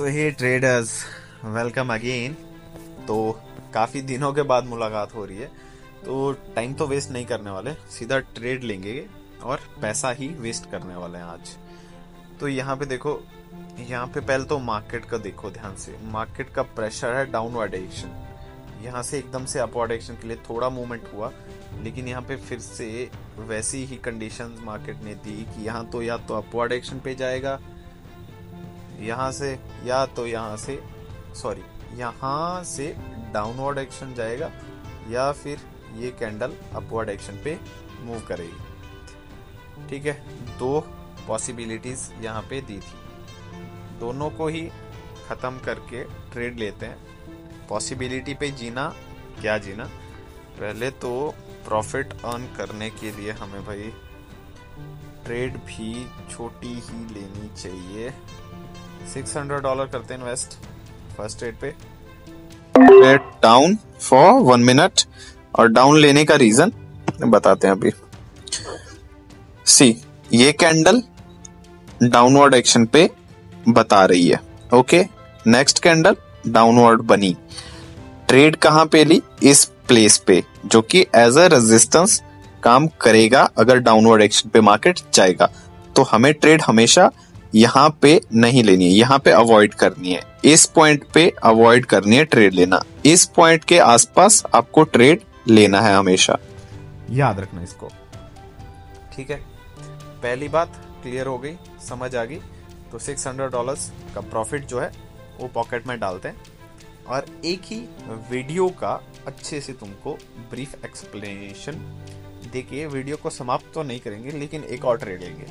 So hey traders welcome again तो काफ़ी दिनों के बाद मुलाकात हो रही है तो टाइम तो वेस्ट नहीं करने वाले, सीधा ट्रेड लेंगे और पैसा ही वेस्ट करने वाले हैं आज। तो यहाँ पे देखो, यहाँ पे पहले तो मार्केट का देखो ध्यान से। मार्केट का प्रेशर है डाउनवर्ड एक्शन यहाँ से एकदम से अपवर्ड एक्शन के लिए थोड़ा मूवमेंट हुआ, लेकिन यहाँ पे फिर से वैसी ही कंडीशंस मार्केट ने दी कि यहाँ तो या तो अपवर्ड एक्शन पे जाएगा यहाँ से, या तो यहाँ से सॉरी यहाँ से डाउनवर्ड एक्शन जाएगा, या फिर ये कैंडल अपवर्ड एक्शन पे मूव करेगी। ठीक है, दो पॉसिबिलिटीज यहाँ पे दी थी। दोनों को ही ख़त्म करके ट्रेड लेते हैं। पॉसिबिलिटी पे जीना, क्या जीना? पहले तो प्रॉफिट अर्न करने के लिए हमें भाई ट्रेड भी छोटी ही लेनी चाहिए। 600 डॉलर करते हैं इन्वेस्ट फ़र्स्ट ट्रेड पे। डाउन फॉर वन मिनट और डाउन लेने का रीजन बताते हैं अभी। सी ये कैंडल डाउनवर्ड एक्शन पे बता रही है। ओके नेक्स्ट कैंडल डाउनवर्ड बनी। ट्रेड कहाँ पे ली? इस प्लेस पे, जो कि एज अ रेजिस्टेंस काम करेगा अगर डाउनवर्ड एक्शन पे मार्केट जाएगा। तो हमें ट्रेड हमेशा यहाँ पे नहीं लेनी है यहाँ पे अवॉइड करनी है। इस पॉइंट पे अवॉइड करनी है ट्रेड लेना। इस पॉइंट के आसपास आपको ट्रेड लेना है हमेशा। याद रखना इसको। ठीक है? पहली बात क्लियर हो गई समझ आ गई। तो 600 डॉलर्स का प्रॉफिट जो है वो पॉकेट में डालते हैं। और एक ही वीडियो का अच्छे से तुमको ब्रीफ एक्सप्लेनेशन देखिए वीडियो को समाप्त तो नहीं करेंगे लेकिन एक और ट्रेड लेंगे।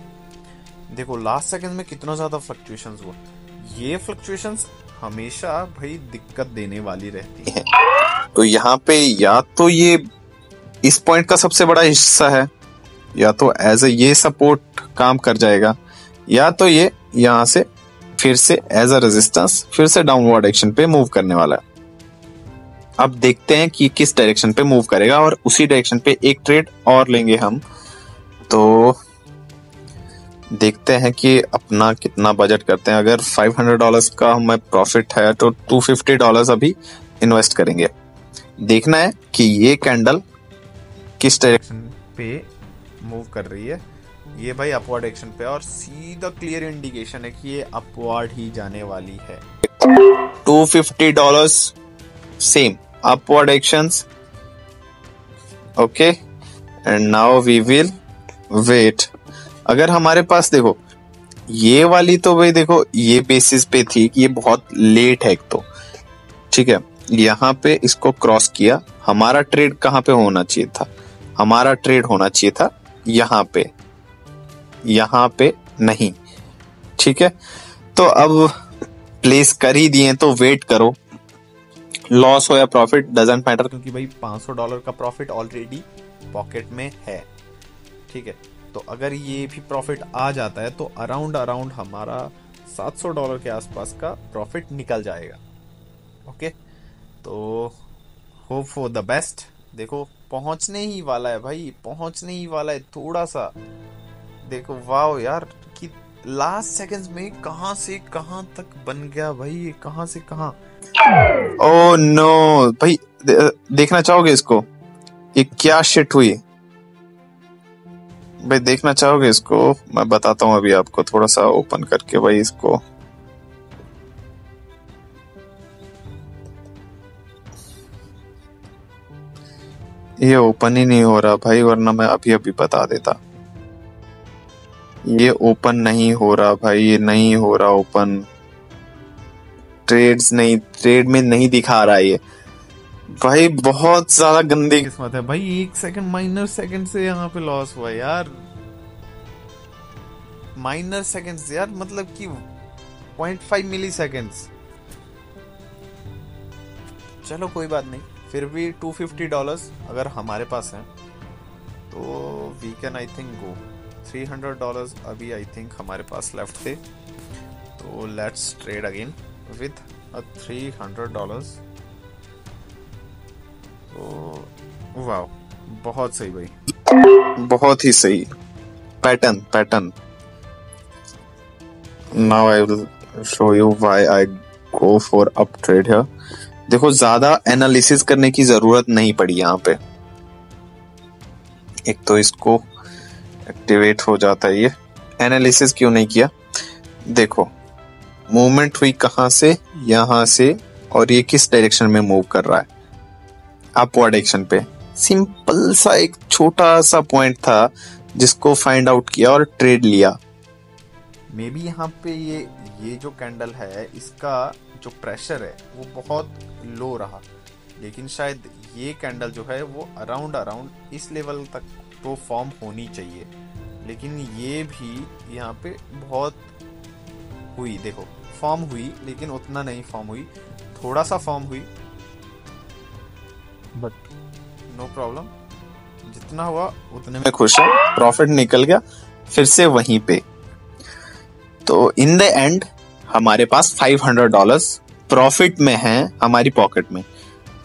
देखो लास्ट सेकंड में कितना ज़्यादा फ्लक्चुएशन हुआ। ये फ्लक्चुएशन हमेशा भाई दिक्कत देने वाली रहती है। तो यहाँ पे या तो ये इस पॉइंट का सबसे बड़ा हिस्सा है, या तो एज ए ये सपोर्ट काम कर जाएगा, या तो ये यहाँ से फिर से एज अ रेजिस्टेंस फिर से डाउनवर्ड एक्शन पे मूव करने वाला है। अब देखते हैं कि किस डायरेक्शन पे मूव करेगा, और उसी डायरेक्शन पे एक ट्रेड और लेंगे हम। तो देखते हैं कि अपना कितना बजट करते हैं। अगर 500 डॉलर्स का हमें प्रॉफिट है तो 250 डॉलर्स अभी इन्वेस्ट करेंगे। देखना है कि ये कैंडल किस डायरेक्शन पे मूव कर रही है। ये भाई अपवर्ड एक्शन पे और सीधा क्लियर इंडिकेशन है कि ये अपवर्ड ही जाने वाली है। 250 dollars same upward actions okay and now we will wait अगर हमारे पास देखो, ये वाली तो भाई देखो, ये बेसिस पे थी कि ये बहुत लेट है एक तो। ठीक है, यहाँ पे इसको क्रॉस किया, हमारा ट्रेड कहाँ पे होना चाहिए था? हमारा ट्रेड होना चाहिए था यहाँ पे यहाँ पे नहीं। ठीक है तो अब प्लेस कर ही दिए तो वेट करो। लॉस हो या प्रॉफिट डजेंट मैटर क्योंकि भाई 500 डॉलर का प्रॉफिट ऑलरेडी पॉकेट में है। ठीक है तो अगर ये भी प्रॉफिट आ जाता है तो अराउंड अराउंड हमारा 700 डॉलर के आसपास का प्रॉफिट निकल जाएगा। ओके तो होप फॉर द बेस्ट देखो, पहुँचने ही वाला है भाई, पहुँचने ही वाला है थोड़ा सा। देखो वाह यार, कि लास्ट सेकंड्स में कहाँ से कहाँ तक बन गया भाई, ये कहाँ से कहाँ? ओ नो भाई देखना चाहोगे इसको? ये क्या शिट हुई? भाई देखना चाहोगे इसको? मैं बताता हूँ अभी आपको, थोड़ा सा ओपन करके भाई इसको। ये ओपन ही नहीं हो रहा भाई, वरना मैं अभी अभी बता देता। ये ओपन नहीं हो रहा भाई, ये नहीं हो रहा ओपन ट्रेड्स नहीं ट्रेड में नहीं दिखा रहा ये। भाई, बहुत ज़्यादा गंदी किस्मत है। भाई, एक सेकंड माइनर सेकंड से यहाँ पे लॉस हुआ यार। माइनर सेकंड्स यार मतलब कि 0.5 मिली सेकंड्स चलो, कोई बात नहीं। फिर भी 250 डॉलर्स अगर हमारे पास है तो we can I think go 300 dollars अभी आई थिंक हमारे पास लेफ़्ट थे। तो let's trade again with 300 dollars तो वाह बहुत सही भाई। बहुत ही सही। Pattern pattern now I will show you why I go for up trade here देखो, ज़्यादा एनालिसिस करने की ज़रूरत नहीं पड़ी यहाँ पे। एक तो इसको एक्टिवेट हो जाता है ये। एनालिसिस क्यों नहीं किया? देखो मूवमेंट हुई कहाँ से, यहाँ से, और ये किस डायरेक्शन में मूव कर रहा है। अपवर्ड डायरेक्शन पे। सिंपल सा एक छोटा सा पॉइंट था जिसको फाइंड आउट किया और ट्रेड लिया। मे बी यहाँ पे ये ये जो कैंडल है, इसका जो प्रेशर है, वो बहुत लो रहा। लेकिन शायद ये कैंडल जो है, वो अराउंड अराउंड इस लेवल तक तो फॉर्म होनी चाहिए। लेकिन ये भी यहाँ पे बहुत हुई, देखो फॉर्म हुई, लेकिन उतना नहीं फॉर्म हुई। थोड़ा सा फॉर्म हुई बट नो प्रॉब्लम जितना हुआ, उतने में खुश है। प्रॉफिट निकल गया, फिर से वहीं पे। तो इन द एंड हमारे पास 500 डॉलर्स प्रॉफिट में है हमारी पॉकेट में।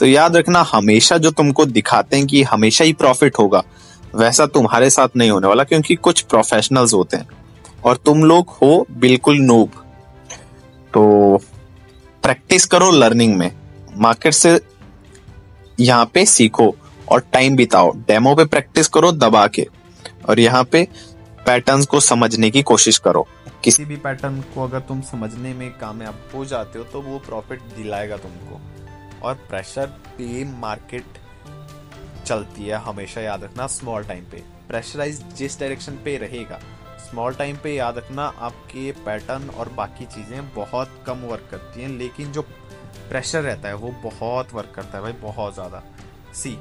तो याद रखना, हमेशा जो तुमको दिखाते हैं कि हमेशा ही प्रॉफिट होगा, वैसा तुम्हारे साथ नहीं होने वाला, क्योंकि कुछ प्रोफेशनल्स होते हैं। और तुम लोग हो बिल्कुल नूब तो प्रैक्टिस करो लर्निंग में। मार्केट से यहाँ पे सीखो और टाइम बिताओ। डेमो पे प्रैक्टिस करो, दबा के। और यहाँ पे पैटर्न्स को समझने की कोशिश करो। किसी भी पैटर्न को अगर तुम समझने में कामयाब हो जाते हो तो वो प्रॉफिट दिलाएगा तुमको। और प्रेशर पे मार्केट चलती है हमेशा, याद रखना स्मॉल टाइम पे। प्रेशराइज जिस डायरेक्शन पे रहेगा स्मॉल टाइम पे याद रखना आपके पैटर्न और बाकी चीज़ें बहुत कम वर्क करती हैं, लेकिन जो प्रेशर रहता है, वो बहुत वर्क करता है भाई, बहुत ज़्यादा। सी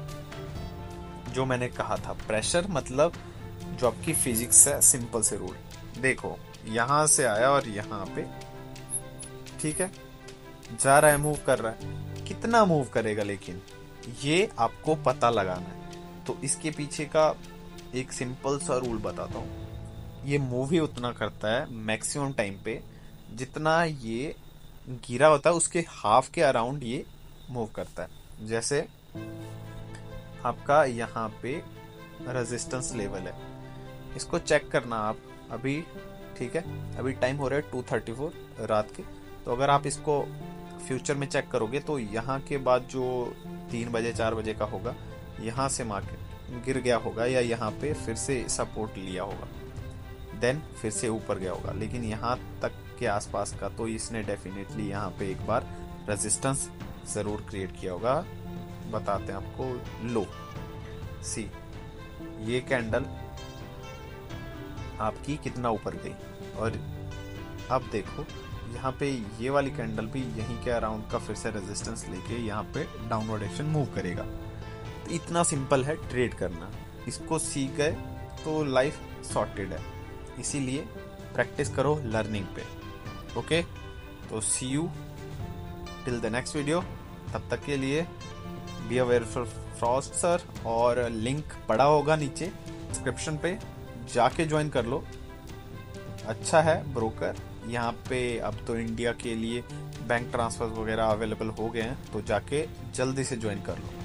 जो मैंने कहा था, प्रेशर मतलब जो आपकी फिजिक्स है सिंपल से रूल देखो, यहाँ से आया और यहाँ पे, ठीक है? जा रहा है मूव कर रहा है। कितना मूव करेगा लेकिन? ये आपको पता लगाना है। तो इसके पीछे का एक सिंपल सा रूल बताता हूँ। ये मूव ही उतना करता है मैक्सिमम टाइम पे, जितना ये गिरा होता है, उसके हाफ़ के अराउंड ये मूव करता है। जैसे आपका यहाँ पे रेजिस्टेंस लेवल है। इसको चेक करना आप अभी, ठीक है? अभी टाइम हो रहा है टू थर्टी फोर रात के। तो अगर आप इसको फ्यूचर में चेक करोगे तो यहाँ के बाद जो तीन बजे, चार बजे का होगा, यहाँ से मार्केट गिर गया होगा या यहाँ पे फिर से सपोर्ट लिया होगा। देन फिर से ऊपर गया होगा। लेकिन यहाँ तक के आसपास का तो इसने डेफिनेटली यहाँ पे एक बार रेजिस्टेंस ज़रूर क्रिएट किया होगा। बताते हैं आपको लो। सी, ये कैंडल आपकी कितना ऊपर गई? और अब देखो, यहाँ पे ये वाली कैंडल भी यहीं के अराउंड का फिर से रेजिस्टेंस लेके यहाँ पे डाउनवर्ड एक्शन मूव करेगा। तो इतना सिंपल है ट्रेड करना। इसको सीख गए तो लाइफ सॉर्टेड है। इसीलिए प्रैक्टिस करो लर्निंग पे। ओके तो see you till the next video तब तक के लिए be aware for frost sir और लिंक पड़ा होगा नीचे डिस्क्रिप्शन पे। जाके ज्वाइन कर लो। अच्छा है ब्रोकर यहाँ पे अब तो इंडिया के लिए बैंक ट्रांसफ़र वगैरह अवेलेबल हो गए हैं तो जाके जल्दी से ज्वाइन कर लो।